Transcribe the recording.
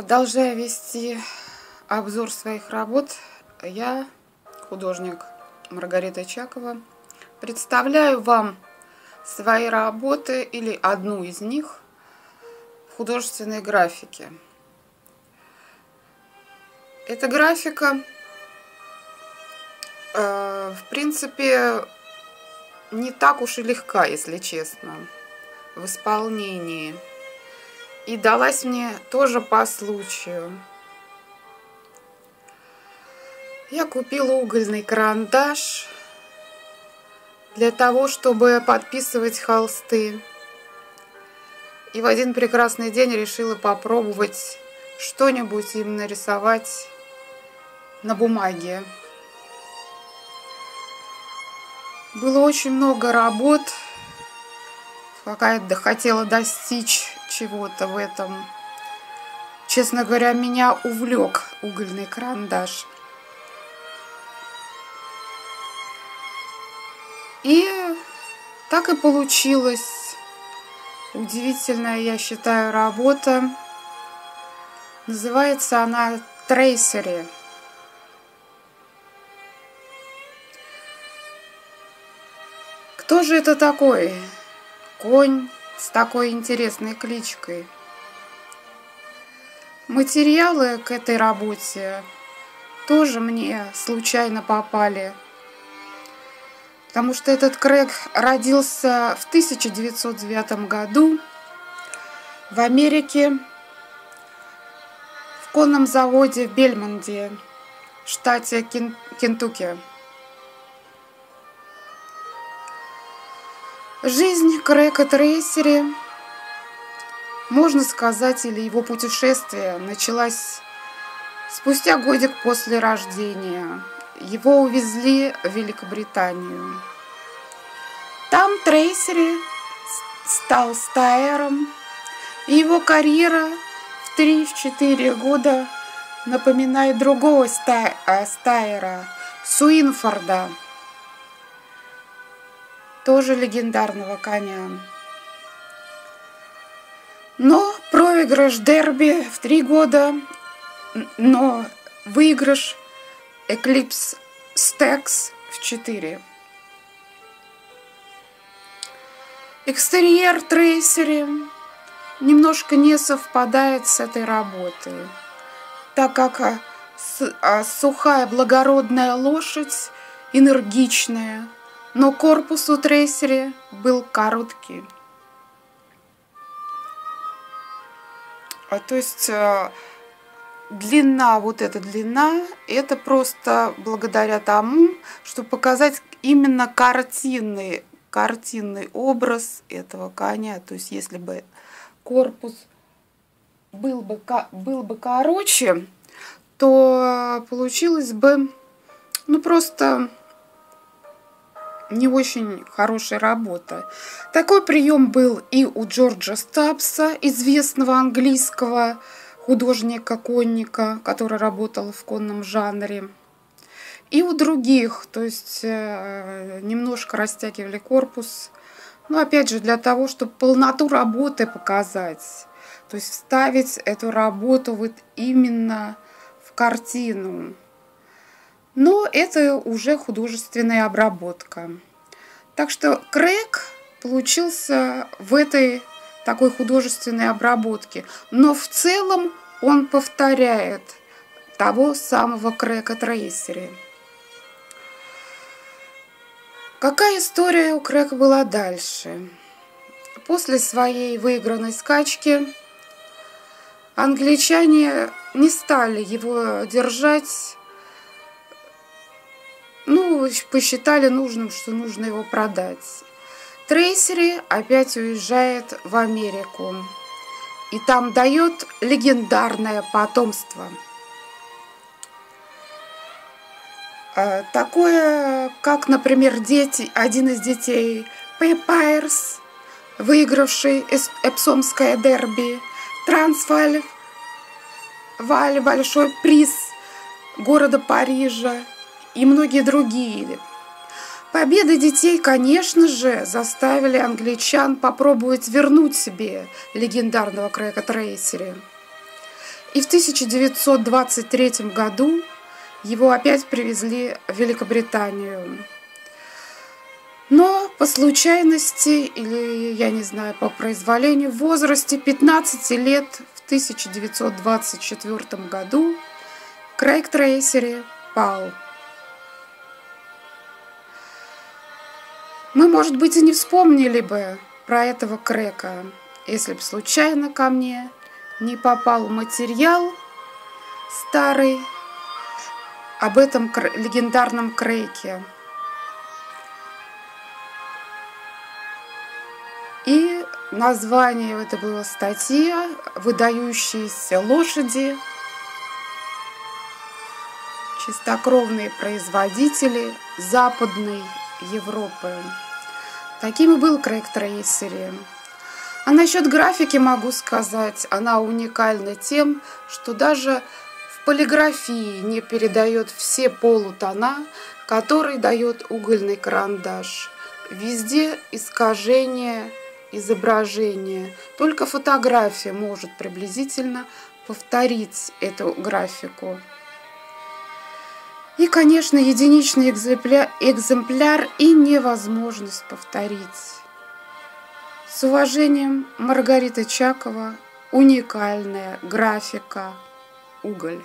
Продолжая вести обзор своих работ, я, художник Маргарита Чакова, представляю вам свои работы или одну из них в художественной графике. Эта графика, э, в принципе, не так уж и легка, если честно, в исполнении и далась мне тоже по случаю. Я купила угольный карандаш для того, чтобы подписывать холсты. И в один прекрасный день решила попробовать что-нибудь им нарисовать на бумаге. Было очень много работ, какая-то хотела достичь чего-то в этом. Честно говоря, меня увлек угольный карандаш. И так и получилось. Удивительная, я считаю, работа. Называется она «Трейсери». Кто же это такой? Конь с такой интересной кличкой. Материалы к этой работе тоже мне случайно попали. Потому что этот Крэг родился в 1909 году в Америке в конном заводе в Бельмонде, штате Кентукки. Жизнь Крека Трейсери, можно сказать, или его путешествие началась спустя годик после рождения. Его увезли в Великобританию. Там Трейсери стал стайером, и его карьера в 3-4 года напоминает другого стайера, Суинфорда тоже легендарного коня. Но проигрыш дерби в три года, но выигрыш Эклипс Стекс в четыре. Экстерьер трейсере немножко не совпадает с этой работой, так как а, а, сухая благородная лошадь, энергичная, но корпус у трейсера был короткий. А, то есть э, длина, вот эта длина, это просто благодаря тому, чтобы показать именно картинный, картинный образ этого коня. То есть если бы корпус был бы, был бы короче, то получилось бы, ну просто не очень хорошая работа. Такой прием был и у Джорджа Стабса, известного английского художника-конника, который работал в конном жанре. И у других, то есть э, немножко растягивали корпус. Но опять же для того, чтобы полноту работы показать. То есть вставить эту работу вот именно в картину. Но это уже художественная обработка. Так что Крэг получился в этой такой художественной обработке. Но в целом он повторяет того самого Крэка Трейсери. Какая история у Крэка была дальше? После своей выигранной скачки англичане не стали его держать ну, посчитали нужным, что нужно его продать. Трейсери опять уезжает в Америку. И там дает легендарное потомство. А, такое, как, например, дети, один из детей Пейпайрс, выигравший Эпсомское дерби, Трансваль, Валь, большой приз города Парижа, и многие другие. Победы детей, конечно же, заставили англичан попробовать вернуть себе легендарного Крэка Трейсери. И в 1923 году его опять привезли в Великобританию. Но по случайности, или, я не знаю, по произволению, в возрасте 15 лет в 1924 году Крейг Трейсери пал. Мы, может быть, и не вспомнили бы про этого Крека, если бы случайно ко мне не попал материал старый об этом легендарном Крейке. И название это было статья «Выдающиеся лошади. Чистокровные производители Западной Европы». Таким и был Крейг Трейсери. А насчет графики могу сказать, она уникальна тем, что даже в полиграфии не передает все полутона, которые дает угольный карандаш. Везде искажение изображения. Только фотография может приблизительно повторить эту графику. И, конечно, единичный экземпляр, экземпляр и невозможность повторить. С уважением, Маргарита Чакова, уникальная графика «Уголь».